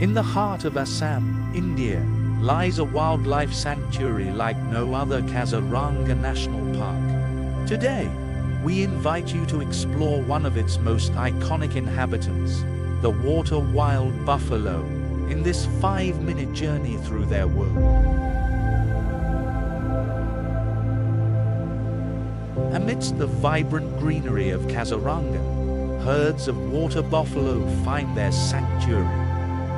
In the heart of Assam, India, lies a wildlife sanctuary like no other Kaziranga National Park. Today, we invite you to explore one of its most iconic inhabitants, the water wild buffalo, in this five-minute journey through their world. Amidst the vibrant greenery of Kaziranga, herds of water buffalo find their sanctuary.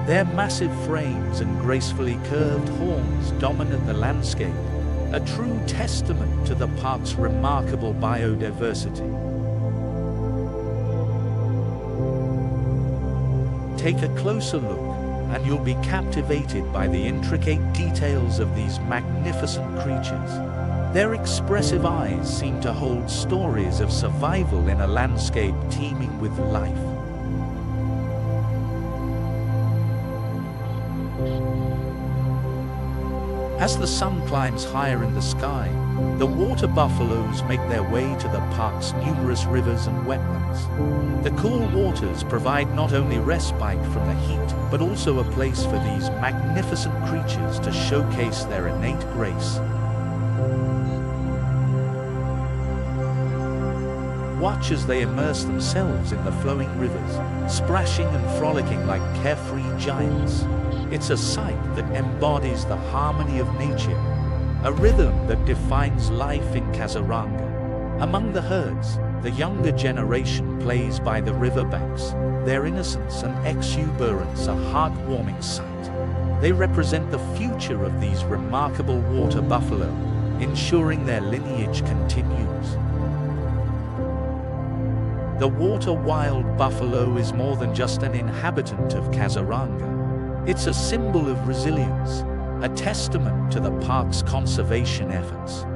Their massive frames and gracefully curved horns dominate the landscape, a true testament to the park's remarkable biodiversity. Take a closer look and you'll be captivated by the intricate details of these magnificent creatures. Their expressive eyes seem to hold stories of survival in a landscape teeming with life. As the sun climbs higher in the sky, the water buffaloes make their way to the park's numerous rivers and wetlands. The cool waters provide not only respite from the heat, but also a place for these magnificent creatures to showcase their innate grace. Watch as they immerse themselves in the flowing rivers, splashing and frolicking like carefree giants. It's a sight that embodies the harmony of nature, a rhythm that defines life in Kaziranga. Among the herds, the younger generation plays by the riverbanks. Their innocence and exuberance are heartwarming sight. They represent the future of these remarkable water buffalo, ensuring their lineage continues. The water wild buffalo is more than just an inhabitant of Kaziranga. It's a symbol of resilience, a testament to the park's conservation efforts.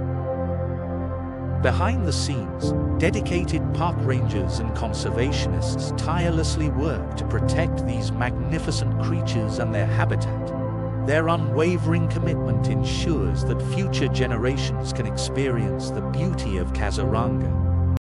Behind the scenes, dedicated park rangers and conservationists tirelessly work to protect these magnificent creatures and their habitat. Their unwavering commitment ensures that future generations can experience the beauty of Kaziranga